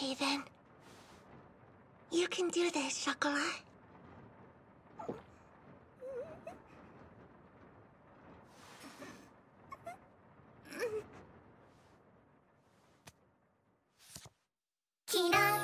Okay then. You can do this, Chocola. There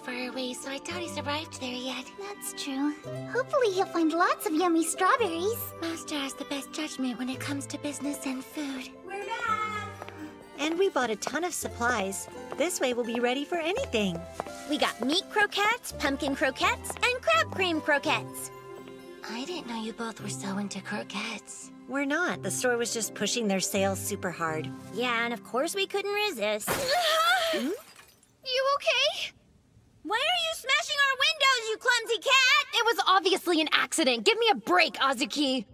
far away, so I doubt he's arrived there yet. That's true. Hopefully he'll find lots of yummy strawberries. Master has the best judgment when it comes to business and food. We're back! And we bought a ton of supplies. This way we'll be ready for anything. We got meat croquettes, pumpkin croquettes, and crab cream croquettes. I didn't know you both were so into croquettes. We're not. The store was just pushing their sales super hard. Yeah, and of course we couldn't resist. hmm? You okay? Why are you smashing our windows, you clumsy cat? It was obviously an accident. Give me a break, Azuki.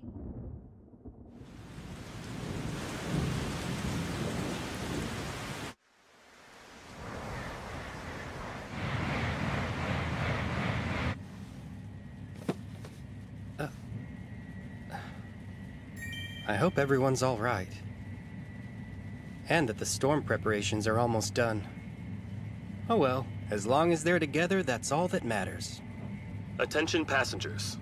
Uh, I hope everyone's all right. And that the storm preparations are almost done. Oh well, as long as they're together, that's all that matters. Attention passengers.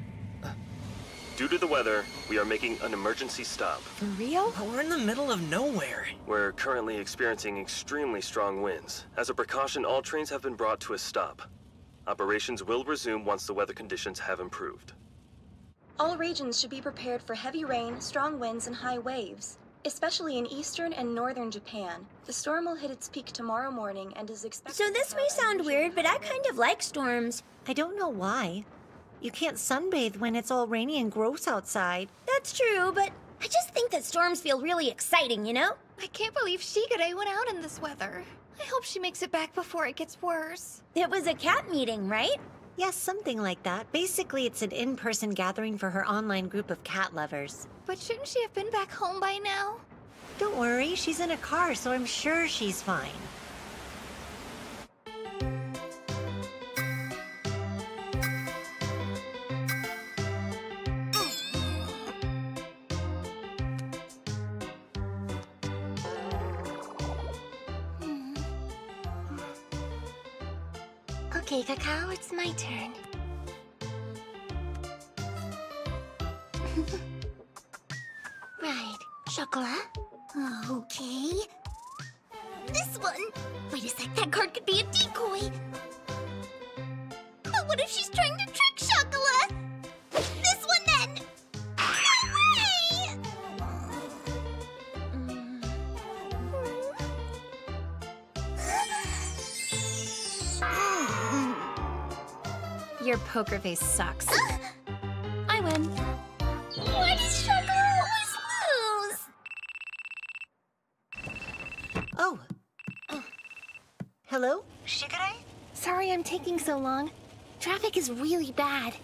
Due to the weather, we are making an emergency stop. For real? But we're in the middle of nowhere. We're currently experiencing extremely strong winds. As a precaution, all trains have been brought to a stop. Operations will resume once the weather conditions have improved. All regions should be prepared for heavy rain, strong winds, and high waves, especially in eastern and northern Japan. The storm will hit its peak tomorrow morning and is expected So this may sound weird, but I kind of like storms. I don't know why. You can't sunbathe when it's all rainy and gross outside. That's true, but I just think that storms feel really exciting, you know? I can't believe Shigure went out in this weather. I hope she makes it back before it gets worse. It was a cat meeting, right? Yes, something like that. Basically, it's an in-person gathering for her online group of cat lovers. But shouldn't she have been back home by now? Don't worry, she's in a car, so I'm sure she's fine. Okay, Cacao, it's my turn. right. Chocola? Okay. This one! Wait a sec, that card could be a decoy! But what if she's trying to poker face sucks. I win. Why does Chocola always lose? Oh. Hello? Shigure? Sorry I'm taking so long. Traffic is really bad.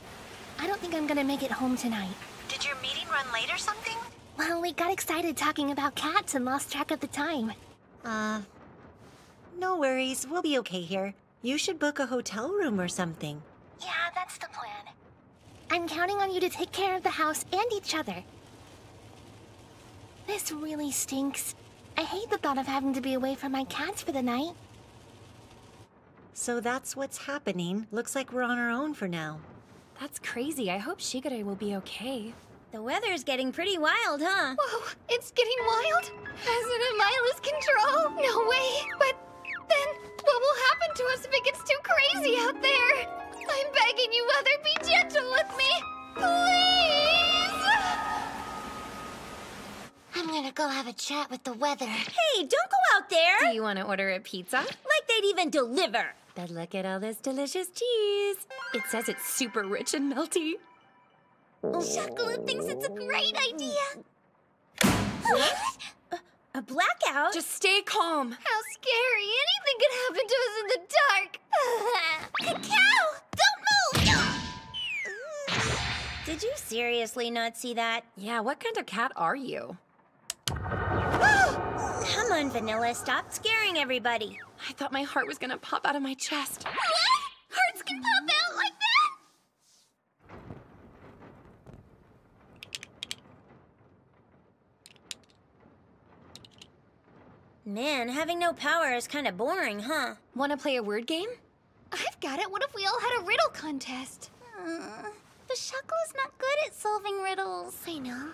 I don't think I'm gonna make it home tonight. Did your meeting run late or something? Well, we got excited talking about cats and lost track of the time. Uh, no worries. We'll be okay here. You should book a hotel room or something. Yeah, that's the plan. I'm counting on you to take care of the house and each other. This really stinks. I hate the thought of having to be away from my cats for the night. So that's what's happening. Looks like we're on our own for now. That's crazy. I hope Shigure will be okay. The weather's getting pretty wild, huh? Whoa, it's getting wild? Hasn't Amila's control? No way. But then, what will happen to us if it gets too crazy out there? I'm begging you, Weather, be gentle with me. Please! I'm gonna go have a chat with the weather. Hey, don't go out there! Do you want to order a pizza? Like they'd even deliver! But look at all this delicious cheese. It says it's super rich and melty. Oh, chocolate thinks it's a great idea. A blackout? Just stay calm. How scary. Anything could happen to us in the dark. Cacao! Don't move! Did you seriously not see that? Yeah, what kind of cat are you? Come on, Vanilla, stop scaring everybody. I thought my heart was gonna pop out of my chest. What? Hearts can pop out like that? Man, having no power is kind of boring, huh? Want to play a word game? I've got it. What if we all had a riddle contest? Uh, the Shuckle's not good at solving riddles. I know.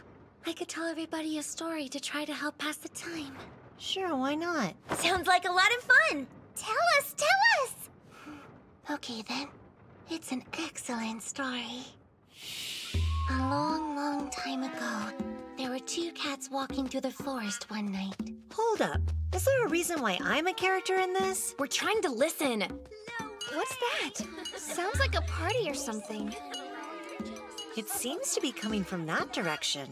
I could tell everybody a story to try to help pass the time. Sure, why not? Sounds like a lot of fun. Tell us, tell us! Okay then. It's an excellent story. A long, long time ago, there were two cats walking through the forest one night. Hold up. Is there a reason why I'm a character in this? We're trying to listen. What's that? Sounds like a party or something. It seems to be coming from that direction.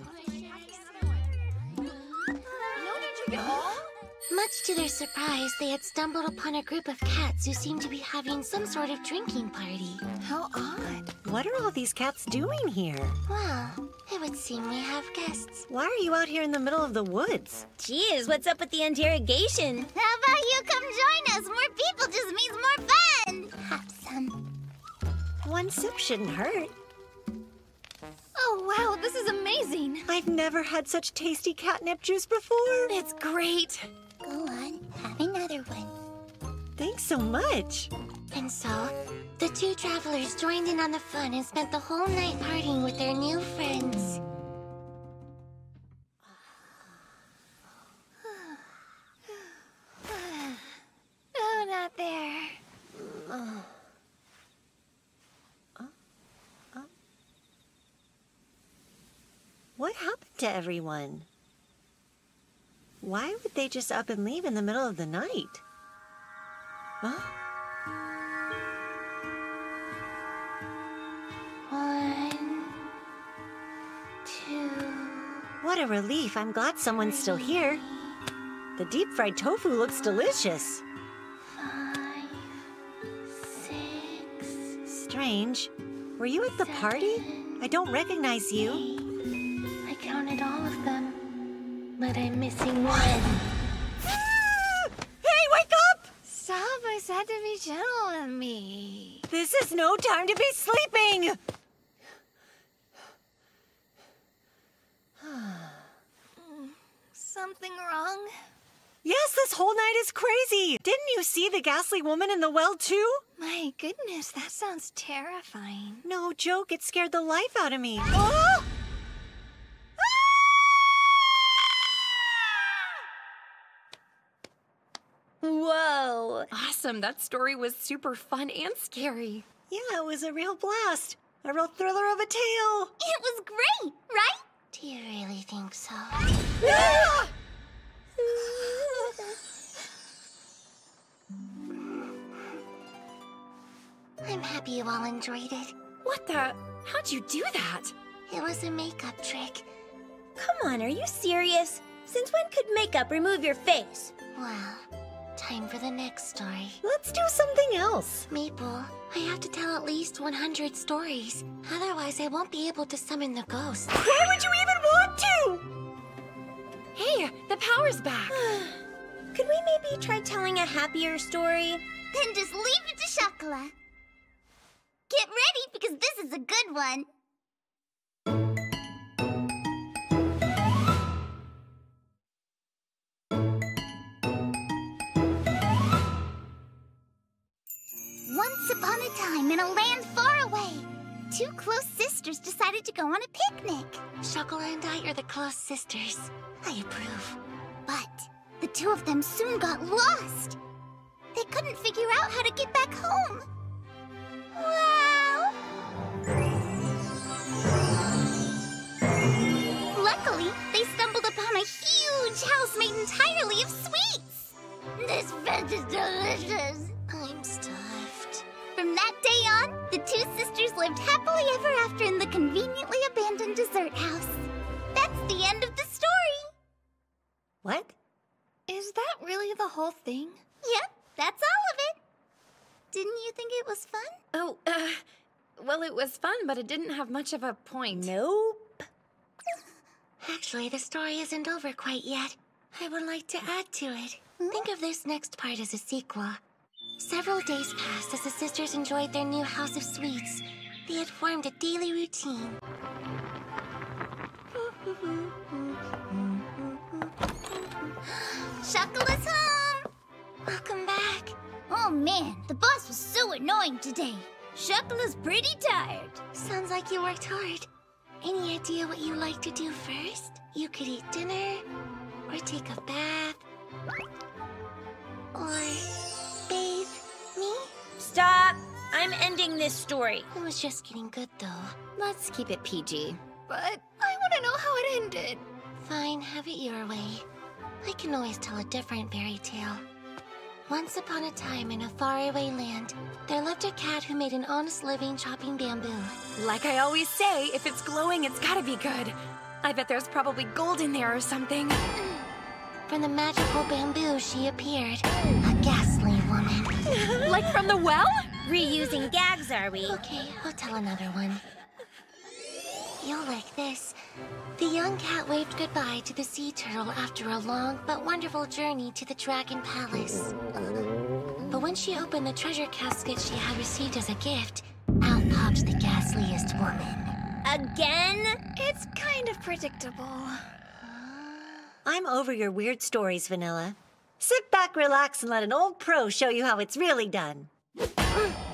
Much to their surprise, they had stumbled upon a group of cats who seemed to be having some sort of drinking party. How odd. What are all these cats doing here? Well, it would seem we have guests. Why are you out here in the middle of the woods? Geez, what's up with the interrogation? How about you come join us? More people just means more fun! Have some. One sip shouldn't hurt. Oh, wow, this is amazing. I've never had such tasty catnip juice before. It's great. Go on, have another one. Thanks so much. And so, the two travelers joined in on the fun and spent the whole night partying with their new friends. Oh, not there. What happened to everyone? Why would they just up and leave in the middle of the night? Huh? What a relief. I'm glad someone's still here. The deep fried tofu looks delicious. five, six, Strange. Were you at the party? I don't recognize you. eight. I counted all of them, but I'm missing one. Hey, wake up! Stop, I said to be gentle with me. This is no time to be sleeping! Something wrong? Yes, this whole night is crazy! Didn't you see the ghastly woman in the well, too? My goodness, that sounds terrifying. No joke, it scared the life out of me. Oh! Whoa. Awesome. That story was super fun and scary. Yeah, it was a real blast. A real thriller of a tale. It was great, right? Do you really think so? Ah! I'm happy you all enjoyed it. What the? How'd you do that? It was a makeup trick. Come on, are you serious? Since when could makeup remove your face? Well, Time for the next story. Let's do something else. Maple, I have to tell at least 100 stories. Otherwise, I won't be able to summon the ghosts. Why would you even want to? Hey, the power's back. Could we maybe try telling a happier story? Then just leave it to Chocola. Get ready, because this is a good one. Once upon a time, in a land far away, two close sisters decided to go on a picnic. Chocola and I are the close sisters. I approve. But the two of them soon got lost. They couldn't figure out how to get back home. Wow! A huge house made entirely of sweets. This veg is delicious. I'm stuffed. From that day on, the two sisters lived happily ever after in the conveniently abandoned dessert house. That's the end of the story. What? Is that really the whole thing? Yep, that's all of it. Didn't you think it was fun? Oh, uh, well, it was fun, but it didn't have much of a point. Nope. Actually, the story isn't over quite yet. I would like to add to it. Think of this next part as a sequel. Several days passed as the sisters enjoyed their new house of sweets. They had formed a daily routine. Chocola's home! Welcome back. Oh man, the boss was so annoying today. Chocola's pretty tired. Sounds like you worked hard. Any idea what you like to do first? You could eat dinner, or take a bath, or bathe me? Stop! I'm ending this story. It was just getting good though. Let's keep it PG. But I want to know how it ended. Fine, have it your way. I can always tell a different fairy tale. Once upon a time in a faraway land, there lived a cat who made an honest living chopping bamboo. Like I always say, if it's glowing, it's gotta be good. I bet there's probably gold in there or something. From the magical bamboo, she appeared. A ghastly woman. like from the well? Reusing gags, are we? Okay, I'll tell another one. You'll like this. The young cat waved goodbye to the sea turtle after a long but wonderful journey to the Dragon Palace. But when she opened the treasure casket she had received as a gift, out popped the ghastliest woman. Again? It's kind of predictable. I'm over your weird stories, Vanilla. Sit back, relax, and let an old pro show you how it's really done.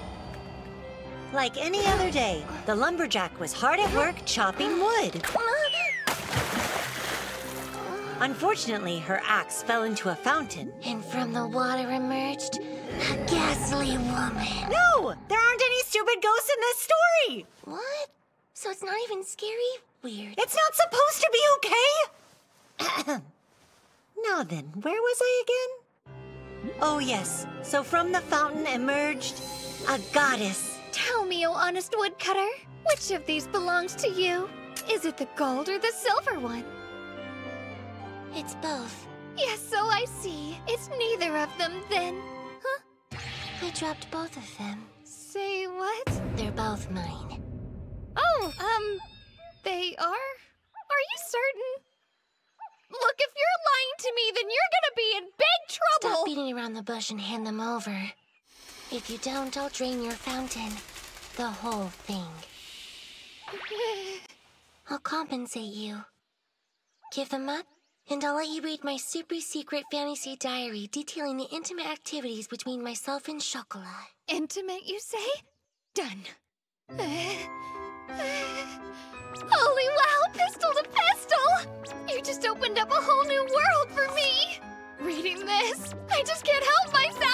Like any other day, the lumberjack was hard at work chopping wood. Unfortunately, her axe fell into a fountain. And from the water emerged a ghastly woman. No! There aren't any stupid ghosts in this story! What? So it's not even scary? Weird. It's not supposed to be okay! now then, where was I again? Oh, yes. So from the fountain emerged a goddess. Tell me, O honest woodcutter, which of these belongs to you? Is it the gold or the silver one? It's both. Yes, so I see. It's neither of them then. Huh? I dropped both of them. Say what? They're both mine. Oh, um, they are? Are you certain? Look, if you're lying to me, then you're gonna be in big trouble! Stop beating around the bush and hand them over. If you don't, I'll drain your fountain. The whole thing. I'll compensate you. Give them up, and I'll let you read my super secret fantasy diary detailing the intimate activities between myself and Chocola. Intimate, you say? Done. Holy wow, pistol to pistol! You just opened up a whole new world for me! Reading this, I just can't help myself!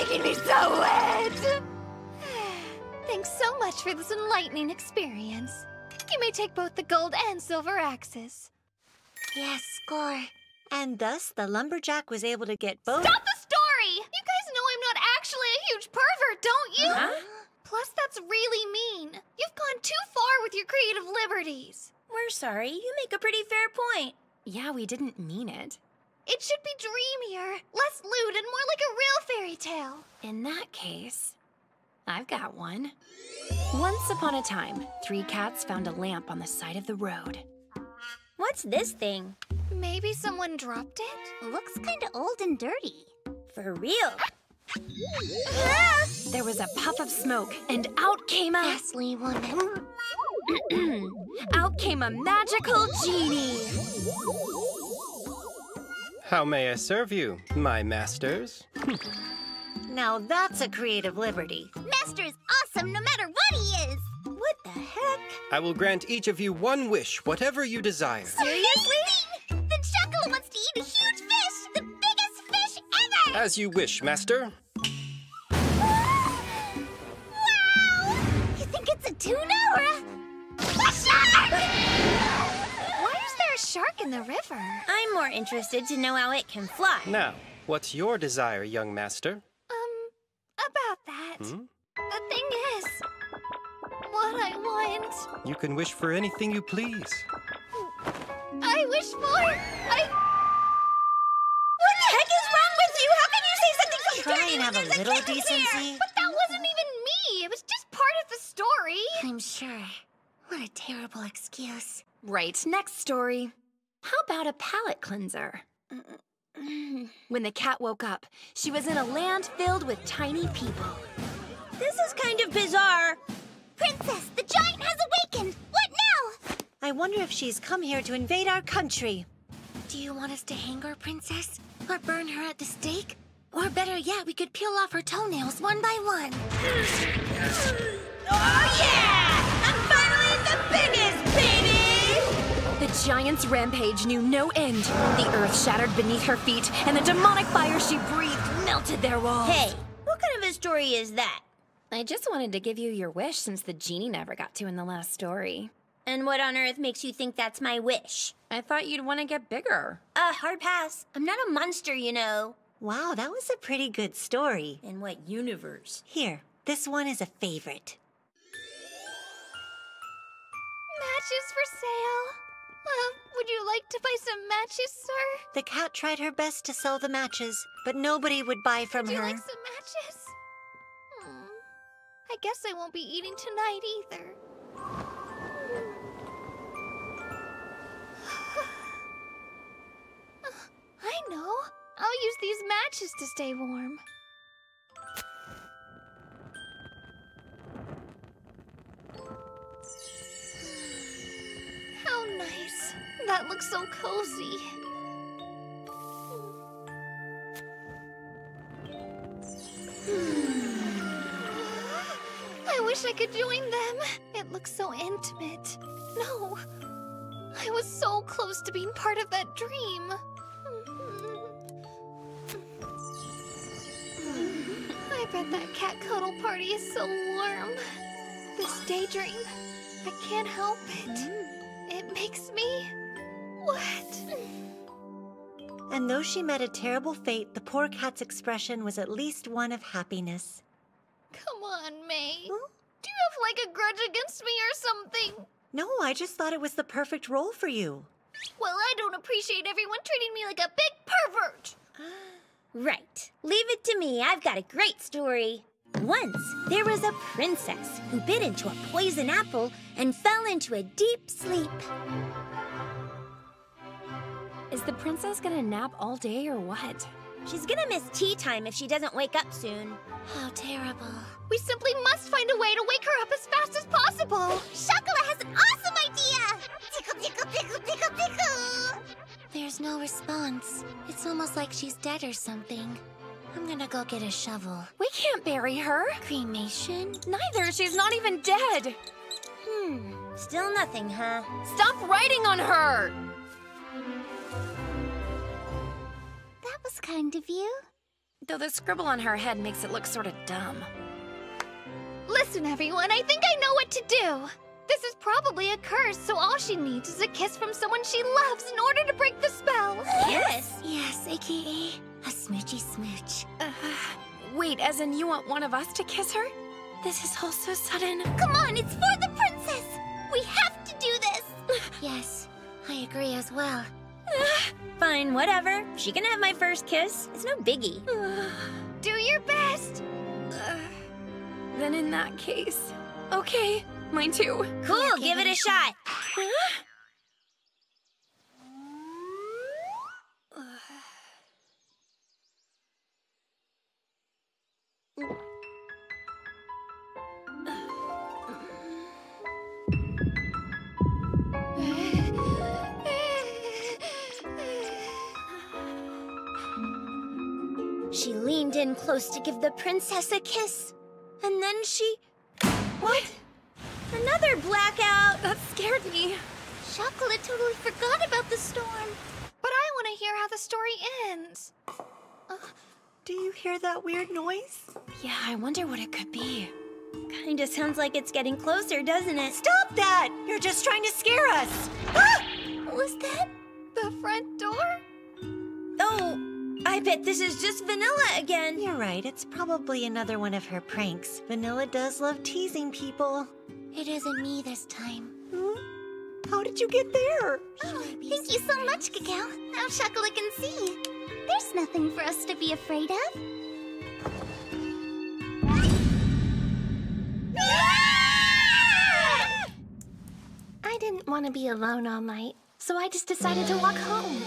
Making me so wet! Thanks so much for this enlightening experience. You may take both the gold and silver axes. Yes, score. And thus, the lumberjack was able to get both. Stop the story! You guys know I'm not actually a huge pervert, don't you? Huh? Plus, that's really mean. You've gone too far with your creative liberties. We're sorry. You make a pretty fair point. Yeah, we didn't mean it. It should be dreamier, less lewd, and more like a real fairy tale. In that case, I've got one. Once upon a time, three cats found a lamp on the side of the road. What's this thing? Maybe someone dropped it? Looks kinda old and dirty. For real? There was a puff of smoke, and out came a Ghastly woman. out came a magical genie. How may I serve you, my masters? Now that's a creative liberty. Master is awesome no matter what he is. What the heck? I will grant each of you one wish, whatever you desire. Seriously? Then Chocola wants to eat a huge fish! The biggest fish ever! As you wish, master. Wow! You think it's a tuna or. A shark in the river? I'm more interested to know how it can fly. Now, what's your desire, young master? Um, about that. Hmm? The thing is, what I want, You can wish for anything you please. I wish for. I. What the heck is wrong with you? How can you say something so Try dirty and when have a there's little kid in here? But that wasn't even me. It was just part of the story. I'm sure. What a terrible excuse. Right, next story. How about a palate cleanser? When the cat woke up, she was in a land filled with tiny people. This is kind of bizarre. Princess, the giant has awakened! What now? I wonder if she's come here to invade our country. Do you want us to hang her, princess? Or burn her at the stake? Or better yet, we could peel off her toenails one by one. Oh yeah! The giant's rampage knew no end. The earth shattered beneath her feet, and the demonic fire she breathed melted their walls. Hey, what kind of a story is that? I just wanted to give you your wish since the genie never got to in the last story. And what on earth makes you think that's my wish? I thought you'd want to get bigger. Uh, hard pass. I'm not a monster, you know. Wow, that was a pretty good story. In what universe? Here, this one is a favorite. Matches for sale. Uh, would you like to buy some matches, sir? The cat tried her best to sell the matches, but nobody would buy from her. Would you like some matches? Hmm. I guess I won't be eating tonight either. I know. I'll use these matches to stay warm. Nice. That looks so cozy. Hmm. I wish I could join them. It looks so intimate. No. I was so close to being part of that dream. I bet that cat cuddle party is so warm. This daydream, I can't help it. Me wet. And though she met a terrible fate, the poor cat's expression was at least one of happiness. Come on, May. Do you have like a grudge against me or something? No, I just thought it was the perfect role for you. Well, I don't appreciate everyone treating me like a big pervert. Right. Leave it to me. I've got a great story. Once, there was a princess who bit into a poison apple and fell into a deep sleep. Is the princess gonna nap all day or what? She's gonna miss tea time if she doesn't wake up soon. How terrible. We simply must find a way to wake her up as fast as possible. Chocola has an awesome idea! Tickle, tickle, tickle, tickle, tickle! There's no response. It's almost like she's dead or something. I'm gonna go get a shovel. We can't bury her. Cremation? Neither. She's not even dead. Hmm. Still nothing, huh? Stop writing on her. That was kind of you. Though the scribble on her head makes it look sort of dumb. Listen, everyone, I think I know what to do. This is probably a curse, so all she needs is a kiss from someone she loves in order to break the spell. Yes. Yes, aka a smoochy smooch. Uh, wait, as in you want one of us to kiss her? This is all so sudden. Come on, it's for the princess! We have to do this! Yes, I agree as well. fine, whatever. She can have my first kiss. It's no biggie. Do your best! Then in that case, okay, mine too. Cool, give it a shot. She in close to give the princess a kiss. And then she. What? Another blackout! That scared me. Chocola totally forgot about the storm. But I want to hear how the story ends. Do you hear that weird noise? Yeah, I wonder what it could be. Kinda sounds like it's getting closer, doesn't it? Stop that! You're just trying to scare us! Ah! Was that? The front door? Oh, I bet this is just Vanilla again. You're right, it's probably another one of her pranks. Vanilla does love teasing people. It isn't me this time. Hmm? How did you get there? Oh, thank you so much, Cacao. Now Chocola can see. There's nothing for us to be afraid of. I didn't want to be alone all night, so I just decided to walk home.